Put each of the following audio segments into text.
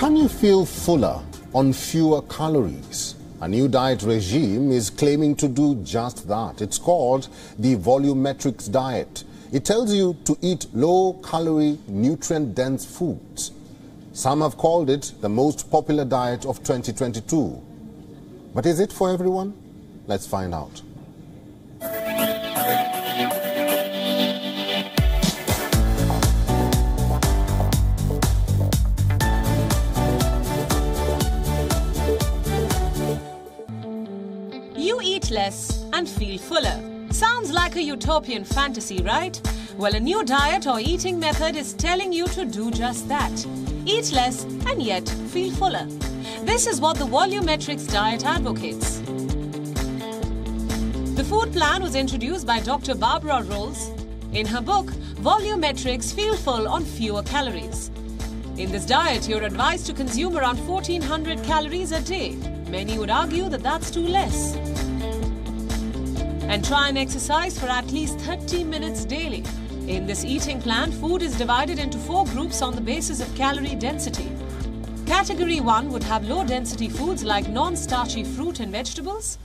Can you feel fuller on fewer calories? A new diet regime is claiming to do just that. It's called the volumetrics diet. It tells you to eat low-calorie, nutrient-dense foods. Some have called it the most popular diet of 2022. But is it for everyone? Let's find out. You eat less and feel fuller. Sounds like a utopian fantasy, right? Well, a new diet or eating method is telling you to do just that. Eat less and yet feel fuller. This is what the volumetrics diet advocates. The food plan was introduced by Dr. Barbara Rolls in her book Volumetrics Feel Full on Fewer Calories. In this diet, you're advised to consume around 1400 calories a day. Many would argue that that's too less. And try and exercise for at least 30 minutes daily. In this eating plan, food is divided into four groups on the basis of calorie density. Category 1 would have low density foods like non starchy fruit and vegetables.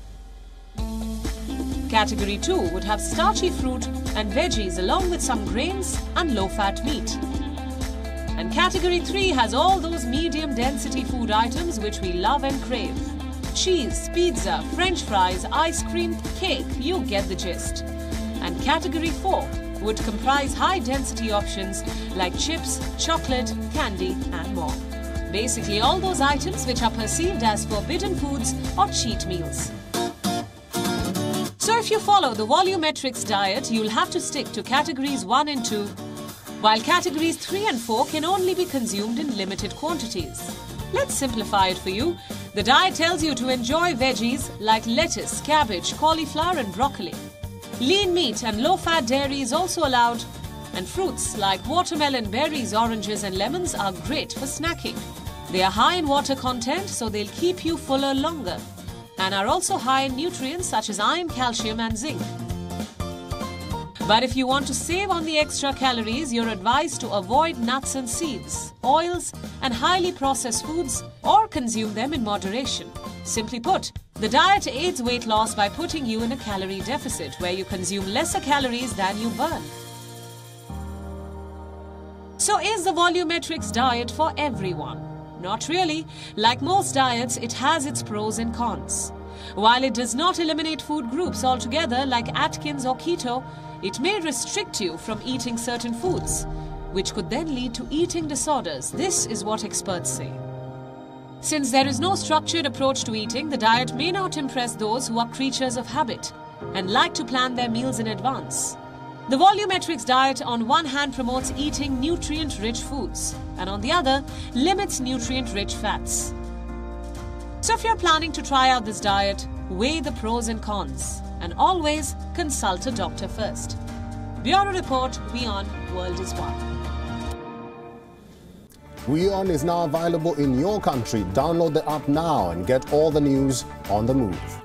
Category 2 would have starchy fruit and veggies along with some grains and low fat meat. And category 3 has all those medium density food items which we love and crave. Cheese, pizza, french fries, ice cream, cake, you get the gist. And category 4 would comprise high density options like chips, chocolate, candy and more. Basically all those items which are perceived as forbidden foods or cheat meals. So if you follow the volumetrics diet, you'll have to stick to categories 1 and 2, while categories 3 and 4 can only be consumed in limited quantities. Let's simplify it for you. The diet tells you to enjoy veggies like lettuce, cabbage, cauliflower and broccoli. Lean meat and low-fat dairy is also allowed. And fruits like watermelon, berries, oranges and lemons are great for snacking. They are high in water content so they'll keep you fuller longer and are also high in nutrients such as iron, calcium and zinc. But if you want to save on the extra calories, you're advised to avoid nuts and seeds, oils, and highly processed foods or consume them in moderation. Simply put, the diet aids weight loss by putting you in a calorie deficit where you consume lesser calories than you burn. So, is the volumetrics diet for everyone? Not really. Like most diets, it has its pros and cons. While it does not eliminate food groups altogether like Atkins or keto, it may restrict you from eating certain foods, which could then lead to eating disorders. This is what experts say. Since there is no structured approach to eating, the diet may not impress those who are creatures of habit and like to plan their meals in advance. The volumetrics diet on one hand promotes eating nutrient-rich foods and on the other limits nutrient-rich fats. So if you're planning to try out this diet, weigh the pros and cons and always consult a doctor first. Bureau Report, WION, World is One. WION is now available in your country. Download the app now and get all the news on the move.